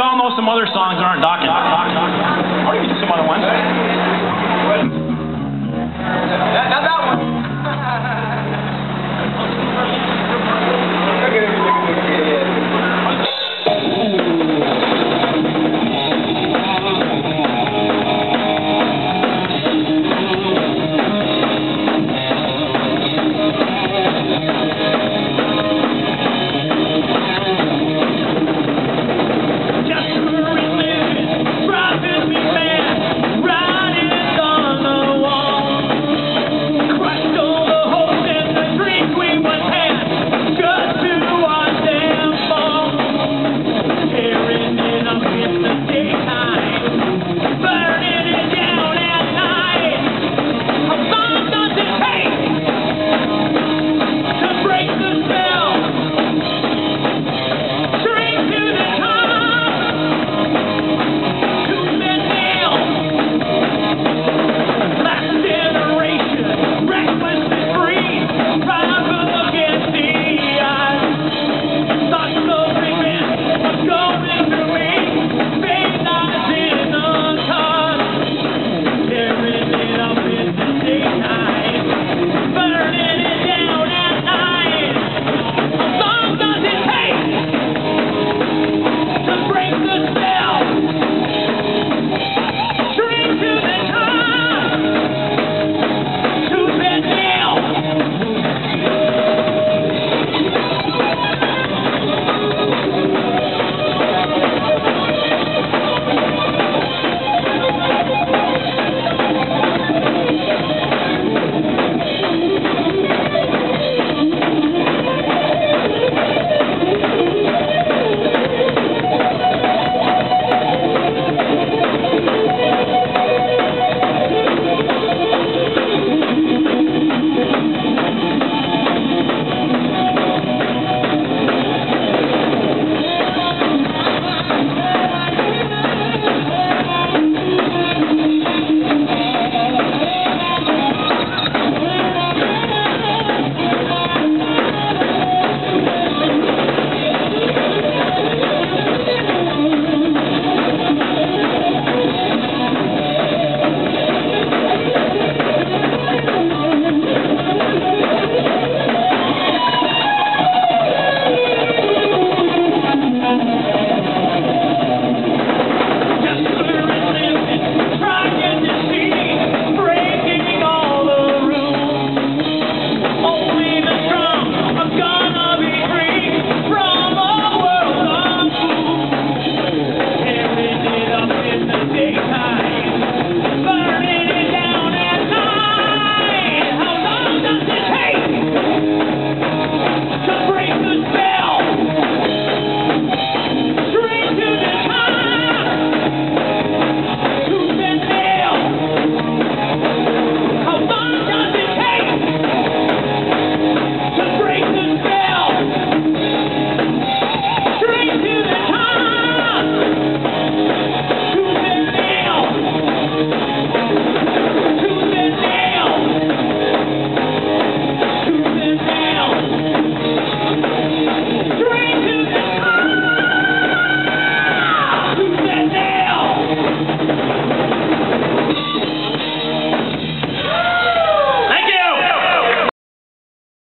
we all know some other songs that aren't Dokken. Or even some other ones.